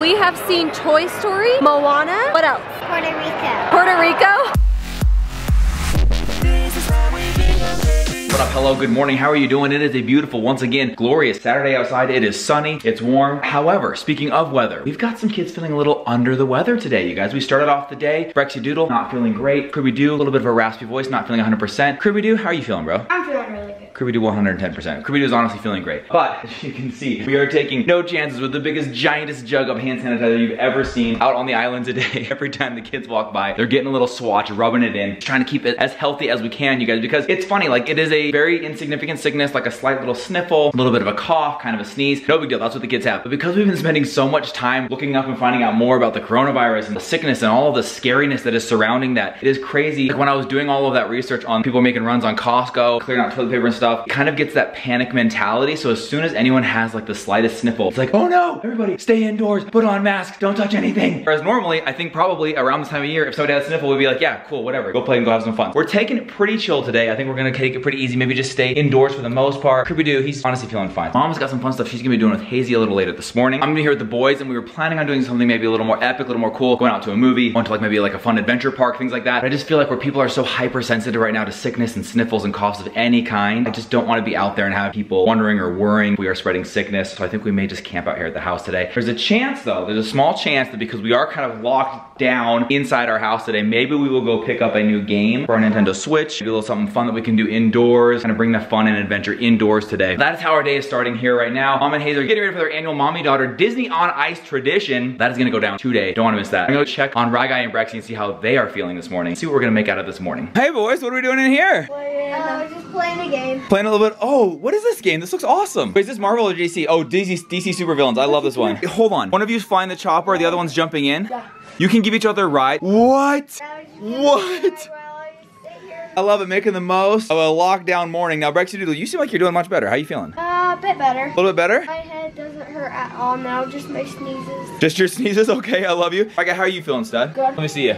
We have seen Toy Story, Moana, what else? Puerto Rico. Puerto Rico? What up, hello, good morning. How are you doing? It is a beautiful, once again, glorious Saturday outside. It is sunny, it's warm. However, speaking of weather, we've got some kids feeling a little under the weather today, you guys. We started off the day, Brexy Doodle, not feeling great. Kirby Doo, a little bit of a raspy voice, not feeling 100%. Kirby Doo, how are you feeling, bro? I'm feeling really good. Kirby Doo 110%. Kirby is honestly feeling great. But, as you can see, we are taking no chances with the biggest, giantest jug of hand sanitizer you've ever seen out on the island today. Every time the kids walk by, they're getting a little swatch, rubbing it in, trying to keep it as healthy as we can, you guys, because it's funny, like, it is a very insignificant sickness, like a slight little sniffle, a little bit of a cough, kind of a sneeze. No big deal, that's what the kids have. But because we've been spending so much time looking up and finding out more about the coronavirus and the sickness and all of the scariness that is surrounding that, it is crazy. Like when I was doing all of that research on people making runs on Costco, clearing out toilet paper and stuff, it kind of gets that panic mentality. So as soon as anyone has like the slightest sniffle, it's like, oh no, everybody stay indoors, put on masks, don't touch anything. Whereas normally, I think probably around this time of year, if somebody had a sniffle, we'd be like, yeah, cool, whatever, go play and go have some fun. We're taking it pretty chill today. I think we're gonna take it pretty easy, maybe just stay indoors for the most part. Kirby Doo, he's honestly feeling fine. Mom's got some fun stuff she's gonna be doing with Hazy a little later this morning. I'm gonna be here with the boys and we were planning on doing something maybe a little more epic, a little more cool, going out to a movie, going to like maybe like a fun adventure park, things like that. But I just feel like where people are so hypersensitive right now to sickness and sniffles and coughs of any kind, I just don't wanna be out there and have people wondering or worrying we are spreading sickness. So I think we may just camp out here at the house today. There's a chance though, there's a small chance that because we are kind of locked down inside our house today, maybe we will go pick up a new game for our Nintendo Switch, maybe a little something fun that we can do indoors, kind of bring the fun and adventure indoors today. That is how our day is starting here right now. Mom and Hazel are getting ready for their annual mommy-daughter Disney on Ice tradition. That is gonna go down today. Don't wanna miss that. I'm gonna go check on Ragai and Brexy and see how they are feeling this morning. See what we're gonna make out of this morning. Hey boys, what are we doing in here? Playing. Uh, just playing a game. Playing a little bit. Oh, what is this game? This looks awesome. Wait, is this Marvel or DC? Oh, DC, DC Supervillains. I love this one. Hold on. One of you's flying the chopper, the other one's jumping in. Yeah. You can give each other a ride. What? What? I sit here. I love it, making the most of a lockdown morning. Now, Brexy Doodle, you seem like you're doing much better. How are you feeling? Uh, a bit better. A little bit better? My head doesn't hurt at all now, just my sneezes. Just your sneezes? Okay, I love you. Okay, how are you feeling, stud? Good. Let me see you.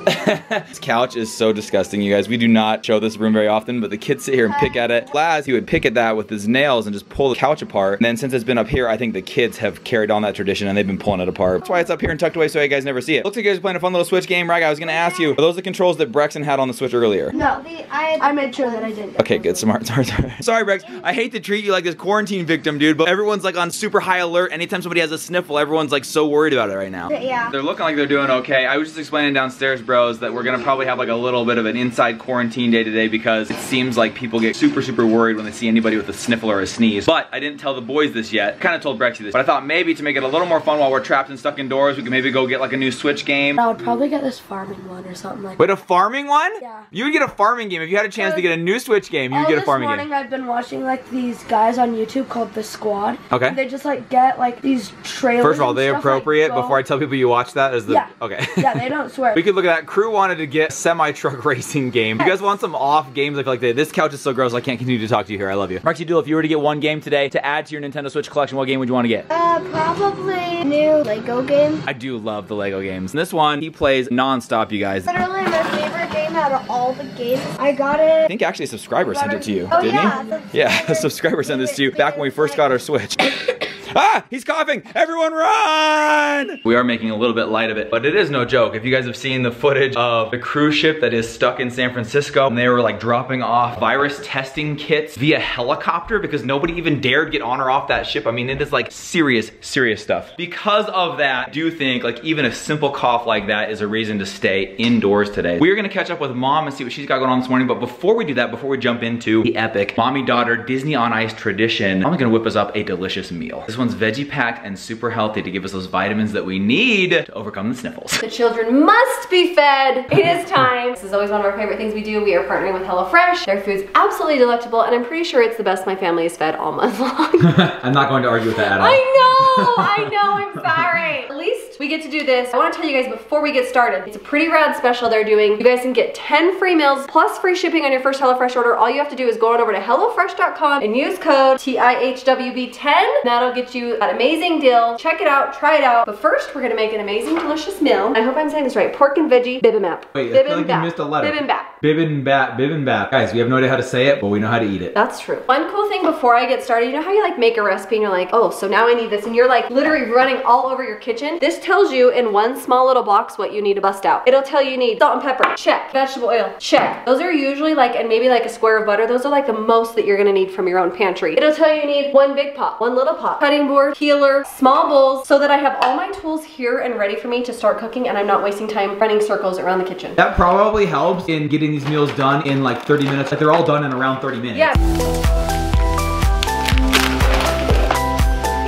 this couch is so disgusting, you guys. We do not show this room very often, but the kids sit here and pick at it. Last, he would pick at that with his nails and just pull the couch apart. And then since it's been up here, I think the kids have carried on that tradition and they've been pulling it apart. That's why it's up here and tucked away so you guys never see it. Looks like you guys are playing a fun little Switch game. Right, I was gonna ask you, are those the controls that Brexton had on the Switch earlier? No, the, I, I made sure that I didn't. Okay, good. Smart, smart, smart. Sorry, Brex. I hate to treat you like this quarantine victim, dude, but everyone's like on super high alert. Anytime somebody has a sniffle, everyone's like so worried about it right now. Yeah. They're looking like they're doing okay. I was just explaining downstairs, bros, that we're gonna probably have like a little bit of an inside quarantine day today because it seems like people get super, super worried when they see anybody with a sniffle or a sneeze. But I didn't tell the boys this yet. Kind of told Brexy this, but I thought maybe to make it a little more fun while we're trapped and stuck indoors, we could maybe go get like a new Switch game. I would probably get this farming one or something like Wait, a farming one? Yeah. You would get a farming game. If you had a chance to uh, get a new Switch game, you would Oh, get a this farming morning game. I've been watching like these guys on YouTube called The Squad. Okay. They just like get like these trailers. First of all, they stuff, like, appropriate before I tell people you watch that is the Yeah. okay. yeah, they don't swear. We could look at that. Crew wanted to get semi truck racing game. You guys want some off games? I feel like they, this couch is so gross. I can't continue to talk to you here. I love you. Marky Doodle, if you were to get one game today to add to your Nintendo Switch collection, what game would you want to get? Uh, probably new Lego game. I do love the Lego games. This one, he plays nonstop, you guys. I Literally my favorite game out of all the games. I got it. I think actually a subscriber sent it to you, Oh, didn't yeah, he? Yeah, a subscriber sent this to you back when we first got our Switch. Ah, he's coughing. Everyone run! We are making a little bit light of it, but it is no joke. If you guys have seen the footage of the cruise ship that is stuck in San Francisco, and they were like dropping off virus testing kits via helicopter because nobody even dared get on or off that ship. I mean, it is like serious, serious stuff. Because of that, I do think like even a simple cough like that is a reason to stay indoors today. We are gonna catch up with mom and see what she's got going on this morning, but before we do that, before we jump into the epic mommy-daughter Disney on Ice tradition, I'm gonna whip us up a delicious meal. This one's veggie packed and super healthy to give us those vitamins that we need to overcome the sniffles. The children must be fed. It is time. This is always one of our favorite things we do. We are partnering with HelloFresh. Their food's absolutely delectable, and I'm pretty sure it's the best my family has fed all month long. I'm not going to argue with that at all. I know, I know, I'm sorry. At least we get to do this. I wanna tell you guys before we get started, it's a pretty rad special they're doing. You guys can get 10 free meals plus free shipping on your first HelloFresh order. All you have to do is go on over to HelloFresh.com and use code TIHWB10. That'll get you an amazing deal. Check it out, try it out. But first, we're gonna make an amazing, delicious meal. I hope I'm saying this right. Pork and veggie bibimbap. Wait, I feel like you missed a letter. Bibimbap. Bibimbap, bibimbap. Guys, we have no idea how to say it, but we know how to eat it. That's true. One cool thing before I get started, you know how you like make a recipe and you're like, oh, so now I need this, and you're like literally running all over your kitchen? This tells you in one small little box what you need to bust out. It'll tell you you need salt and pepper, check. Vegetable oil, check. Those are usually like, and maybe like a square of butter, those are like the most that you're gonna need from your own pantry. It'll tell you you need one big pot, one little pot, cutting board, peeler, small bowls, so that I have all my tools here and ready for me to start cooking and I'm not wasting time running circles around the kitchen. That probably helps in getting these meals done in like 30 minutes. Like they're all done in around 30 minutes. Yeah.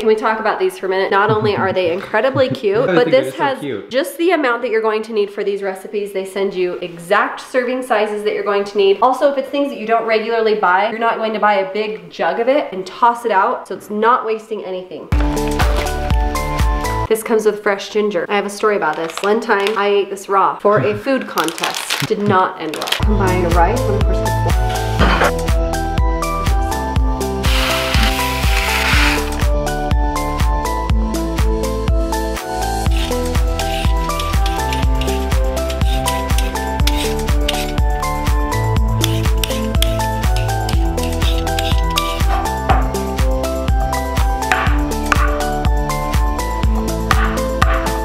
Can we talk about these for a minute? Not only are they incredibly cute, but this so has just the amount that you're going to need for these recipes. They send you exact serving sizes that you're going to need. Also, if it's things that you don't regularly buy, you're not going to buy a big jug of it and toss it out, so it's not wasting anything. This comes with fresh ginger. I have a story about this. One time I ate this raw for a food contest. Did not end well. Combine the rice and of course the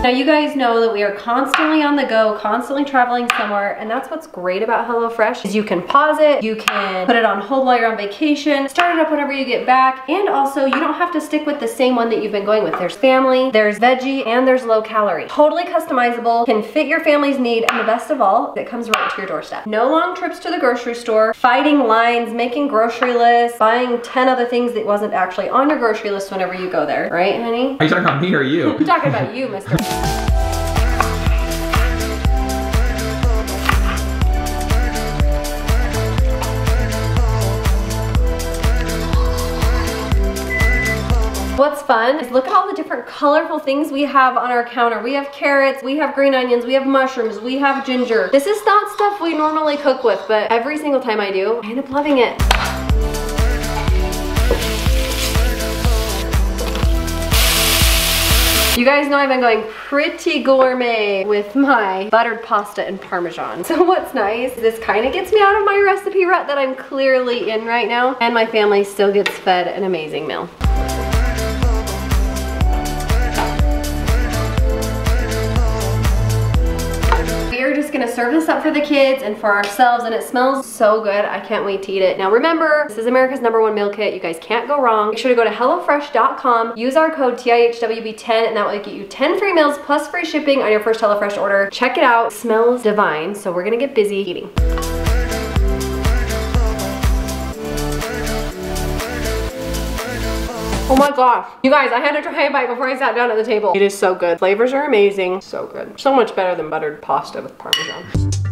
Now you guys know that we are constantly on the go, constantly traveling somewhere, and that's what's great about HelloFresh is you can pause it, you can put it on hold while you're on vacation, start it up whenever you get back, and also you don't have to stick with the same one that you've been going with. There's family, there's veggie, and there's low calorie. Totally customizable, can fit your family's need, and the best of all, it comes right to your doorstep. No long trips to the grocery store, fighting lines, making grocery lists, buying 10 other things that wasn't actually on your grocery list whenever you go there, right honey? Are you talking about me or you? I'm talking about you, mister. What's fun is look at all the different colorful things we have on our counter. We have carrots, we have green onions, we have mushrooms, we have ginger. This is not stuff we normally cook with, but every single time I do, I end up loving it. You guys know I've been going pretty gourmet with my buttered pasta and parmesan. So what's nice, this kind of gets me out of my recipe rut that I'm clearly in right now, and my family still gets fed an amazing meal. Gonna serve this up for the kids and for ourselves and it smells so good. I can't wait to eat it. Now remember, this is America's number one meal kit. You guys can't go wrong. Make sure to go to HelloFresh.com, use our code TIHWB10 and that will get you 10 free meals plus free shipping on your first HelloFresh order. Check it out, smells divine. So we're gonna get busy eating. Oh my gosh. You guys, I had to try a bite before I sat down at the table. It is so good. Flavors are amazing. So good. So much better than buttered pasta with Parmesan.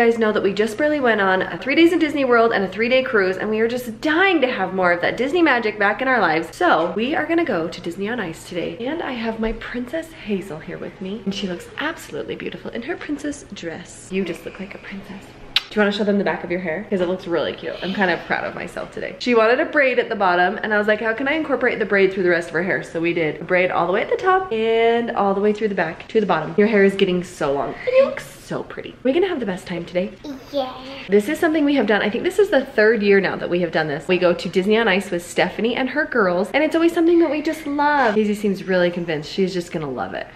Guys know that we just barely went on a three days in Disney World and a three day cruise and we are just dying to have more of that Disney magic back in our lives. So we are gonna go to Disney on Ice today. And I have my Princess Hazel here with me and she looks absolutely beautiful in her princess dress. You just look like a princess. Do you want to show them the back of your hair? Because it looks really cute. I'm kind of proud of myself today. She wanted a braid at the bottom and I was like, how can I incorporate the braid through the rest of her hair? So we did a braid all the way at the top and all the way through the back to the bottom. Your hair is getting so long and you look so pretty. We're gonna have the best time today. Yeah. This is something we have done. I think this is the third year now that we have done this. We go to Disney on Ice with Stephanie and her girls, and it's always something that we just love. Daisy seems really convinced she's just gonna love it.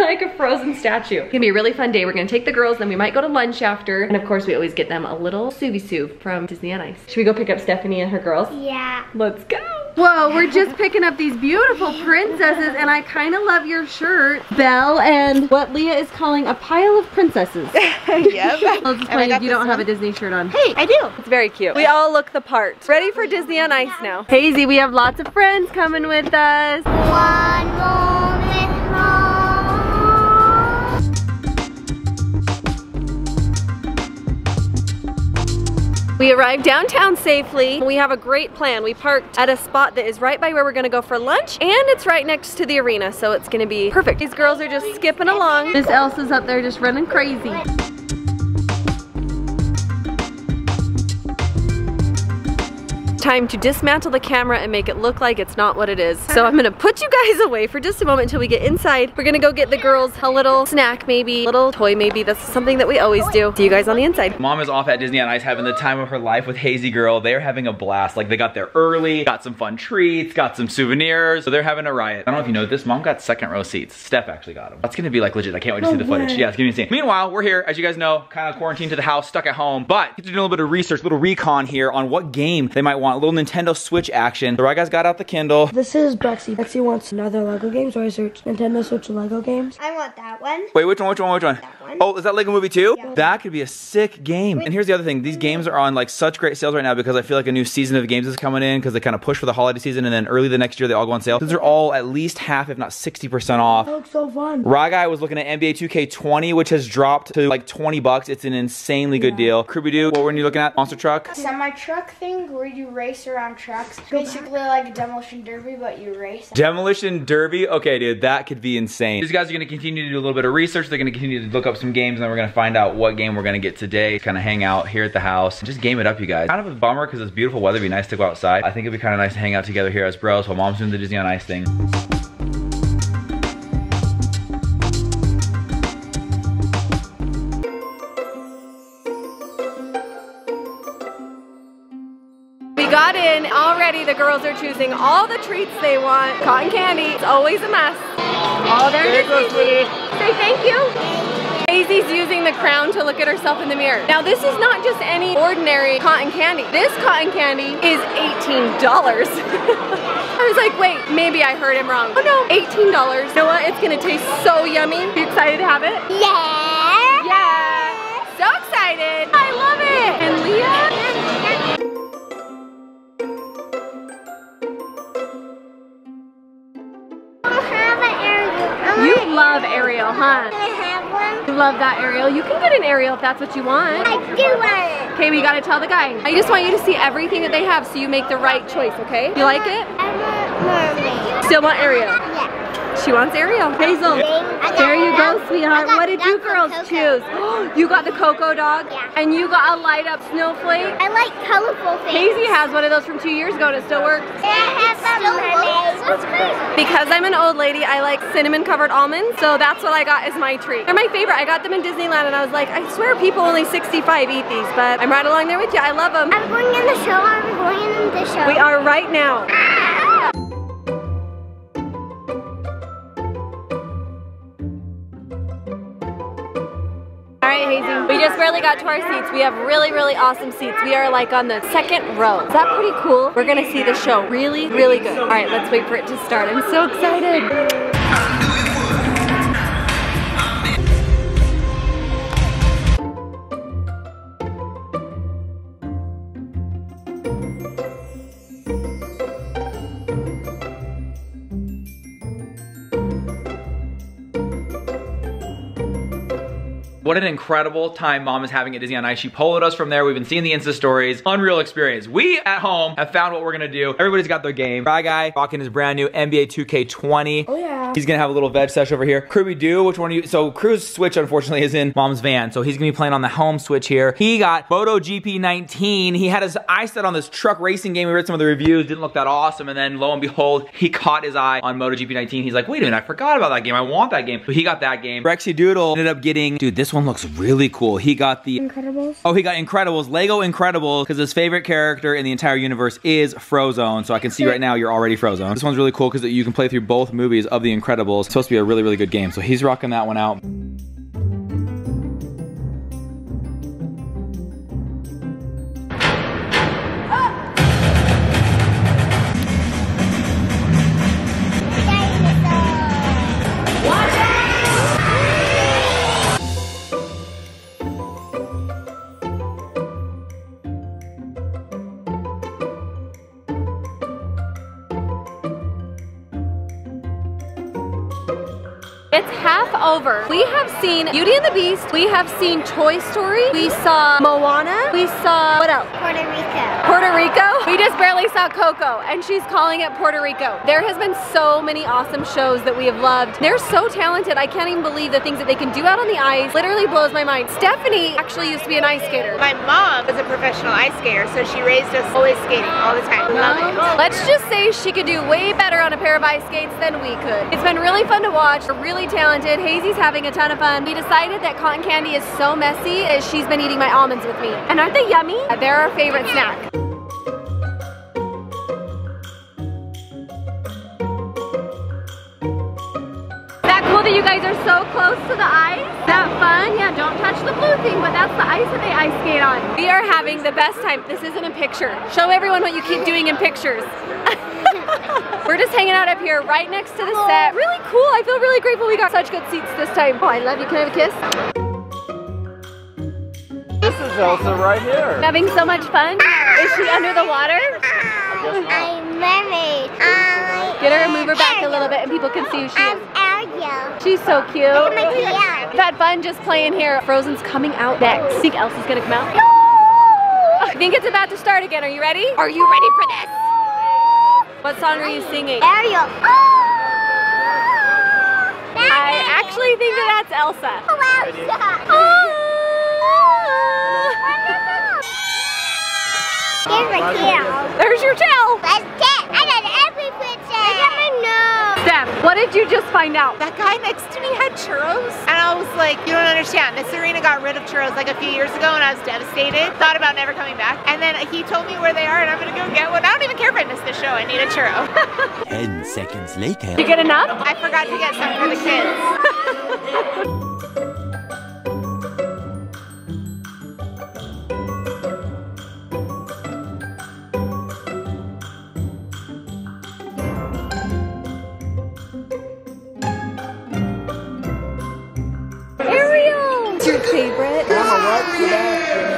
You're like a frozen statue. It's gonna be a really fun day. We're gonna take the girls, then we might go to lunch after. And of course, we always get them a little Suvi Soup from Disney on Ice. Should we go pick up Stephanie and her girls? Yeah. Let's go. Whoa, we're just picking up these beautiful princesses and I kind of love your shirt. Belle and what Leah is calling a pile of princesses. yep. I'll just And play if you don't have a. Disney shirt on. Hey, I do. It's very cute. We all look the part. Ready for Disney on Ice now. Hazy, we have lots of friends coming with us. One moment We arrived downtown safely. We have a great plan. We parked at a spot that is right by where we're gonna go for lunch and it's right next to the arena, so it's gonna be perfect. These girls are just skipping along. Miss Elsa's up there just running crazy. Time to dismantle the camera and make it look like it's not what it is. So I'm gonna put you guys away for just a moment until we get inside. We're gonna go get the girls a little snack maybe, a little toy maybe. That's something that we always do. See you guys on the inside. Mom is off at Disney on Ice having the time of her life with Hazy Girl. They're having a blast. Like they got there early, got some fun treats, got some souvenirs. So they're having a riot. I don't know if you know this, mom got second row seats. Steph actually got them. That's gonna be like legit. I can't wait to see the footage. Yeah, it's gonna be insane. Meanwhile, we're here, as you guys know, kind of quarantined to the house, stuck at home, but get to do a little bit of research, a little recon here on what game they might want. A little Nintendo Switch action. The right guys got out the Kindle. This is Brexy. Brexy wants another Lego game, so I searched Nintendo Switch Lego games. I want that one. Wait, which one, which one, which one? One. Oh, is that Lego Movie 2? Yeah. That could be a sick game. And here's the other thing. These games are on like such great sales right now because I feel like a new season of games is coming in because they kind of push for the holiday season and then early the next year they all go on sale. These are all at least half, if not 60% off. That looks so fun. Ragai was looking at NBA 2K20, which has dropped to like 20 bucks. It's an insanely good deal. Kribby Doo, what were you looking at? Monster Truck? Semi truck thing where you race around trucks. Basically like a demolition derby, but you race. Demolition Derby? Okay, dude, that could be insane. These guys are gonna continue to do a little bit of research. They're gonna continue to look up some games, and then we're gonna find out what game we're gonna get today. Kind of hang out here at the house and just game it up, you guys. Kind of a bummer because it's beautiful weather. It'd be nice to go outside. I think it'd be kind of nice to hang out together here as bros while mom's doing the Disney on Ice thing. We got in already. The girls are choosing all the treats they want. Cotton candy. It's always a mess. There it is. Say thank you. Daisy's using the crown to look at herself in the mirror. Now this is not just any ordinary cotton candy. This cotton candy is $18. I was like, wait, maybe I heard him wrong. Oh no, $18. You know what? It's gonna taste so yummy. You excited to have it? Yeah. Yeah. So excited. I love it. And Leah? I have an Ariel. You love Ariel, huh? One? You love that Ariel. You can get an Ariel if that's what you want. I do want it. Okay, we gotta tell the guy. I just want you to see everything that they have so you make the right choice, okay? You like it? I want mermaid. Still want Ariel. Yeah. She wants Ariel. Hazel. There you go, sweetheart. What did you girls Coco. choose? you got the Coco dog? Yeah. And you got a light up snowflake? I like colorful things. Hazy has one of those from two years ago and it still works. And I have some mermaids. That's crazy. Because I'm an old lady, I like cinnamon covered almonds, so that's what I got as my treat. They're my favorite. I got them in Disneyland and I was like, I swear people only 65 eat these, but I'm right along there with you. I love them. I'm going in the show. Are we going in the show? We are right now. All We just barely got to our seats. We have really, really awesome seats. We are like on the second row. Is that pretty cool? We're gonna see the show. Really, really good. All right, let's wait for it to start. I'm so excited. What an incredible time mom is having at Disney on Ice. She followed us from there. We've been seeing the Insta stories. Unreal experience. We at home have found what we're gonna do. Everybody's got their game. Fry Guy rocking his brand new NBA 2K20. Oh yeah. He's gonna have a little veg sesh over here. Kribby Doo, which one are you? So Crew's Switch unfortunately is in mom's van, so he's gonna be playing on the home Switch here. He got Moto GP19. He had his eye set on this truck racing game. We read some of the reviews, didn't look that awesome, and then lo and behold, he caught his eye on Moto GP19. He's like, wait a minute, I forgot about that game. I want that game. So he got that game. Brexy Doodle ended up getting, dude, this one looks really cool. He got the Incredibles. Oh, he got Incredibles, Lego Incredibles, because his favorite character in the entire universe is Frozone. So I can see right now you're already Frozone. This one's really cool because you can play through both movies of the Incredibles. It's supposed to be a really, really good game. So he's rocking that one out. Over. We have seen Beauty and the Beast. We have seen Toy Story. We saw Moana. We saw, what else? Puerto Rico. Puerto Rico. We just barely saw Coco and she's calling it Puerto Rico. There has been so many awesome shows that we have loved. They're so talented. I can't even believe the things that they can do out on the ice. Literally blows my mind. Stephanie actually used to be an ice skater. My mom is a professional ice skater, so she raised us always skating all the time. Love it. Let's just say she could do way better on a pair of ice skates than we could. It's been really fun to watch. We're really talented. Hazy's having a ton of fun. We decided that cotton candy is so messy as she's been eating my almonds with me. And aren't they yummy? They're our favorite snack. That you guys are so close to the ice? That fun? Yeah, don't touch the blue thing, but that's the ice that they ice skate on. We are having the best time. This isn't a picture. Show everyone what you keep doing in pictures. We're just hanging out up here right next to the set. Really cool. I feel really grateful we got such good seats this time. Oh, I love you. Can I have a kiss? This is Elsa right here. Having so much fun. Is she under the water? I'm mermaid. Get her and move her back a little bit and people can see who she I'm is. Ariel. She's so cute. my tail. We've had fun just playing here. Frozen's coming out next. Think Elsa's gonna come out? I think it's about to start again. Are you ready? Are you ready for this? What song are you singing? Ariel. Oh! I actually think that that's Elsa. Here's my tail. There's your tail. That's it. I got every princess. I got my nose. Steph, what did you just find out? That guy next to me had churros, and I was like, you don't understand. This arena got rid of churros like a few years ago, and I was devastated. Thought about never coming back. And then he told me where they are, and I'm gonna go get one. I don't even care if I miss the show. I need a churro. 10 seconds later. Did you get enough? I forgot to get some for the kids. Back to.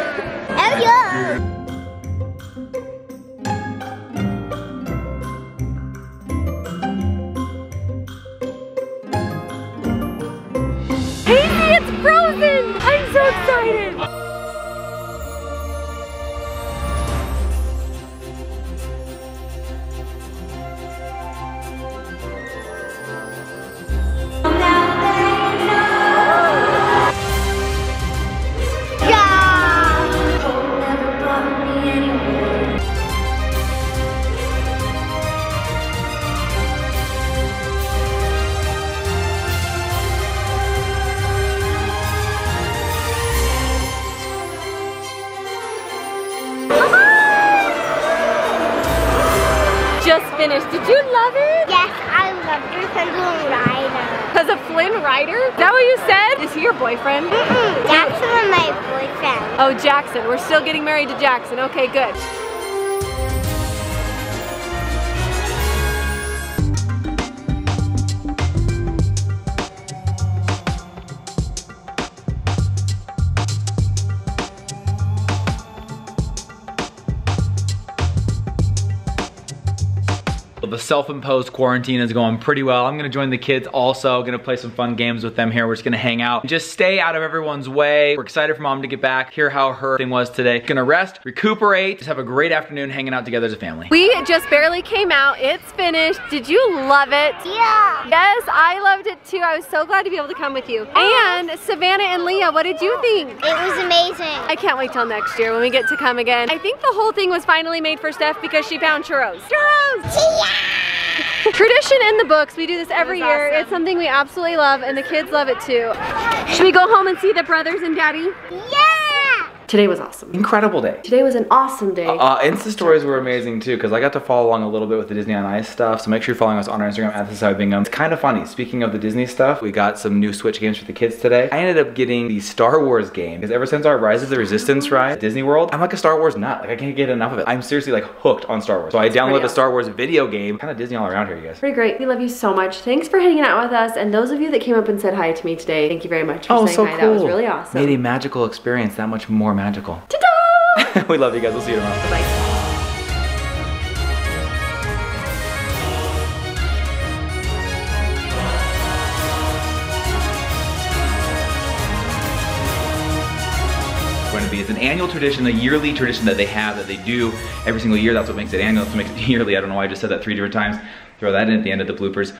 Okay, good. Self-imposed quarantine is going pretty well. I'm gonna join the kids also, gonna play some fun games with them here. We're just gonna hang out, just stay out of everyone's way. We're excited for mom to get back, hear how her thing was today. Gonna rest, recuperate, just have a great afternoon hanging out together as a family. We just barely came out. It's finished. Did you love it? Yeah. Yes, I loved it too. I was so glad to be able to come with you. Oh. And Savannah and Leah, what did you think? It was amazing. I can't wait till next year when we get to come again. I think the whole thing was finally made for Steph because she found churros. Churros! Tradition in the books. We do this every was year. awesome. It's something we absolutely love and the kids love it too. Should we go home and see the brothers and daddy? Yeah. Today was awesome. Incredible day. Today was an awesome day. Uh, Insta stories were amazing too because I got to follow along a little bit with the Disney on Ice stuff. So make sure you're following us on our Instagram at the Side Bingham. It's kind of funny. Speaking of the Disney stuff, we got some new Switch games for the kids today. I ended up getting the Star Wars game because ever since our Rise of the Resistance ride at Disney World, I'm like a Star Wars nut. Like I can't get enough of it. I'm seriously like hooked on Star Wars. So I downloaded a Star Wars video game. Kind of Disney all around here, you guys. Pretty great. We love you so much. Thanks for hanging out with us. And those of you that came up and said hi to me today, thank you very much for Oh, saying so hi. cool. That was really awesome. Made a magical experience that much more magical magical. Ta-da! we love you guys. We'll see you tomorrow. Bye. -bye. It's an annual tradition, a yearly tradition that they have, that they do every single year. That's what makes it annual, that's what makes it yearly. I don't know why I just said that three different times. Throw that in at the end of the bloopers.